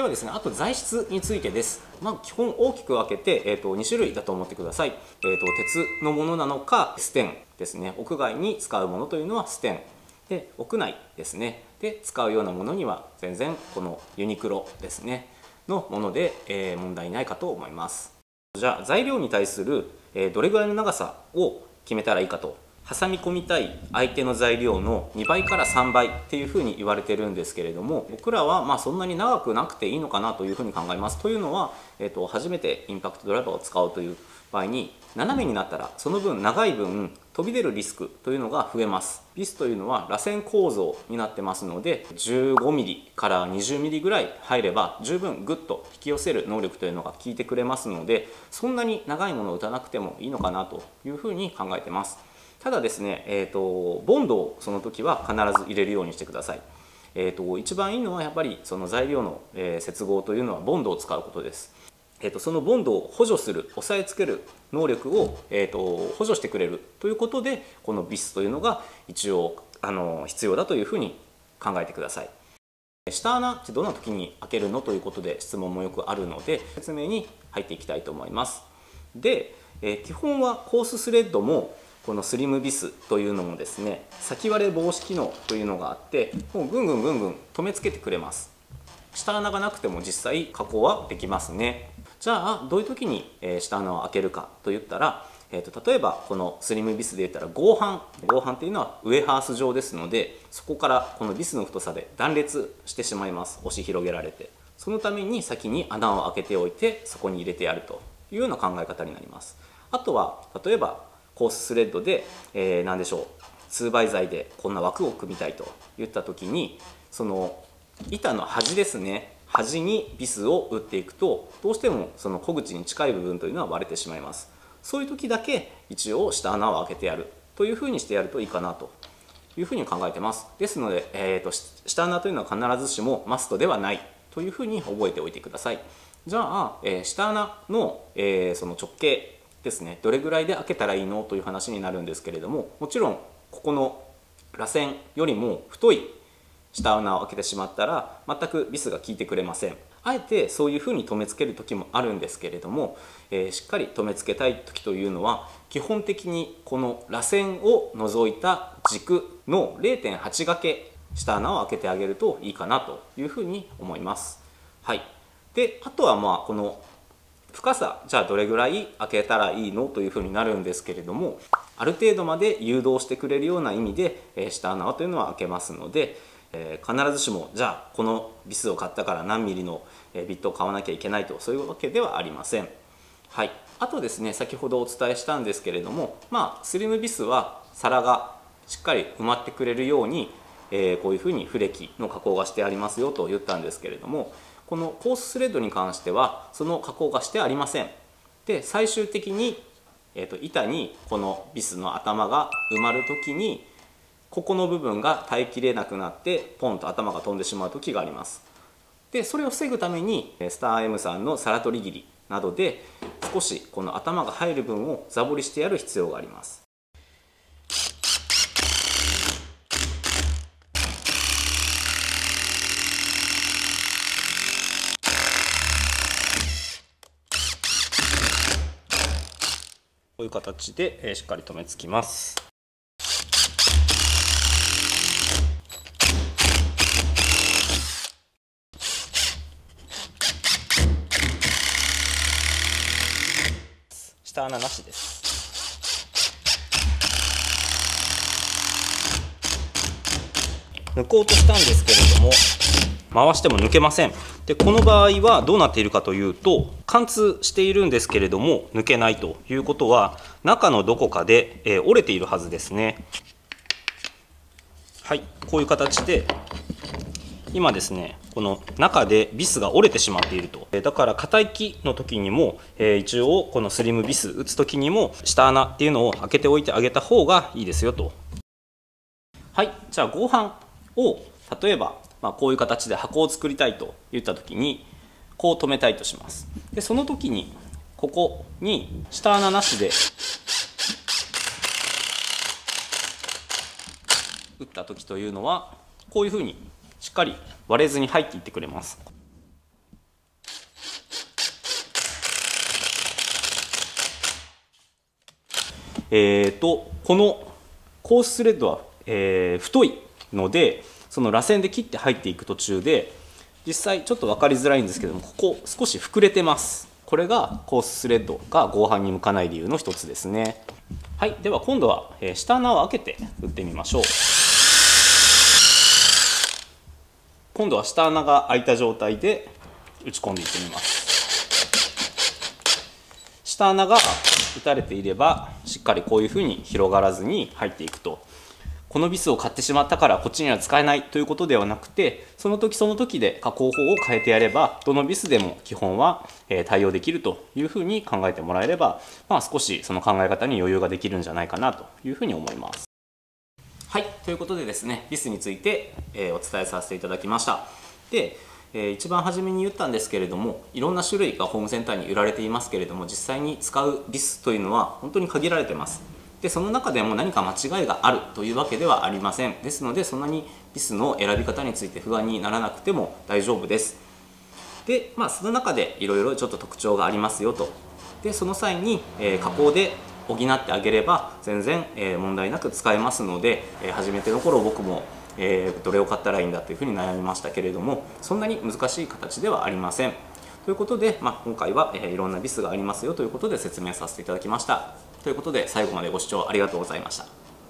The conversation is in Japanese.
ではですねあと材質についてです。まあ基本大きく分けて、えーと、2種類だと思ってください、えーと、鉄のものなのかステンですね。屋外に使うものというのはステン。で屋内ですね。で使うようなものには全然このユニクロですね。のもので、えー、問題ないかと思います。じゃあ材料に対する、え、どれぐらいの長さを決めたらいいかと挟み込みたい相手の材料の2倍から3倍っていうふうに言われてるんですけれども僕らはまそんなに長くなくていいのかなというふうに考えます。というのは、えー、と初めてインパクトドライバーを使うという場合に斜めになったらその分長い分飛び出るリスクというのが増えます。ビスというのは螺旋構造になってますので 15mm から 20mm ぐらい入れば十分グッと引き寄せる能力というのが効いてくれますのでそんなに長いものを打たなくてもいいのかなというふうに考えてます。ただですね、えーと、ボンドをその時は必ず入れるようにしてください。えーと、一番いいのはやっぱりその材料の、えー、接合というのはボンドを使うことです。えーと、そのボンドを補助する押さえつける能力を、えー、と補助してくれるということでこのビスというのが一応あの必要だというふうに考えてください。下穴ってどんな時に開けるのということで質問もよくあるので説明に入っていきたいと思います。で、えー、基本はコーススレッドもこのスリムビスというのもですね先割れ防止機能というのがあってもうぐんぐんぐんぐん留めつけてくれます。下穴がなくても実際加工はできますね。じゃあどういう時に下穴を開けるかといったら、えー、と例えばこのスリムビスで言ったら合板。合板っていうのはウエハース状ですのでそこからこのビスの太さで断裂してしまいます。押し広げられて。そのために先に穴を開けておいてそこに入れてやるというような考え方になります。あとは例えばコーススレッドで、えー、何でしょう2倍材でこんな枠を組みたいと言った時にその板の端ですね端にビスを打っていくとどうしてもその小口に近い部分というのは割れてしまいます。そういう時だけ一応下穴を開けてやるというふうにしてやるといいかなと。いうふうに考えてます。ですので、えーと、下穴というのは必ずしもマストではないというふうに覚えておいてください。じゃあ、えー、下穴の、えー、その直径ですね。どれぐらいで開けたらいいのという話になるんですけれどももちろんここの螺旋よりも太い下穴を開けてしまったら全くビスが効いてくれません。あえてそういうふうに留めつける時もあるんですけれども、えー、しっかり留めつけたい時というのは基本的にこの螺旋を除いた軸の0.8掛け下穴を開けてあげるといいかなというふうに思います。はい、であとはまあこの深さじゃあどれぐらい開けたらいいのというふうになるんですけれどもある程度まで誘導してくれるような意味で、え、下穴というのは開けますので、えー、必ずしもじゃあこのビスを買ったから何ミリのビットを買わなきゃいけないとそういうわけではありません。はい、あとですね先ほどお伝えしたんですけれどもまあスリムビスは皿がしっかり埋まってくれるように、えー、こういうふうにフレキの加工がしてありますよと言ったんですけれどもこのコーススレッドに関してはその加工がしてありません。で最終的に、えーと、板にこのビスの頭が埋まる時にここの部分が耐えきれなくなってポンと頭が飛んでしまう時があります。でそれを防ぐためにスター M さんの皿取り切りなどで少しこの頭が入る分をザボりしてやる必要があります。こういう形で、えしっかり留めつきます。下穴なしです。抜こうとしたんですけれども回しても抜けません。でこの場合はどうなっているかというと貫通しているんですけれども抜けないということは中のどこかで、えー、折れているはずですね。はいこういう形で今ですねこの中でビスが折れてしまっていると。だから硬い木の時にも、えー、一応このスリムビス打つ時にも下穴っていうのを開けておいてあげた方がいいですよと。はいじゃあ合板を例えばまあ、こういう形で箱を作りたいと言った時にこう止めたいとします。でその時にここに下穴なしで打った時というのはこういうふうにしっかり割れずに入っていってくれます。えーと、とこのコーススレッドは、えー、太いのでその螺旋で切って入っていく途中で実際ちょっと分かりづらいんですけどもここ少し膨れてます。これがコーススレッドが合板に向かない理由の一つですね。はいでは今度は、下穴を開けて打ってみましょう。今度は下穴が開いた状態で打ち込んでいってみます。下穴が打たれていればしっかりこういうふうに広がらずに入っていくと。このビスを買ってしまったからこっちには使えないということではなくてその時その時で加工法を変えてやればどのビスでも基本は対応できるというふうに考えてもらえれば、まあ、少しその考え方に余裕ができるんじゃないかなというふうに思います。はいということでですねビスについて、えお伝えさせていただきました。でえー、一番初めに言ったんですけれどもいろんな種類がホームセンターに売られていますけれども実際に使うビスというのは本当に限られてますでその中でも何か間違いがあるというわけではありません。ですのでそんなにビスの選び方について不安にならなくても大丈夫です。でまあその中でいろいろちょっと特徴がありますよと。でその際に、えー、加工で補ってあげれば全然、えー、問題なく使えますので、えー、初めての頃僕もえー、どれを買ったらいいんだというふうに悩みましたけれどもそんなに難しい形ではありません。ということで、まあ、今回は、えー、いろんなビスがありますよということで説明させていただきました。ということで最後までご視聴ありがとうございました。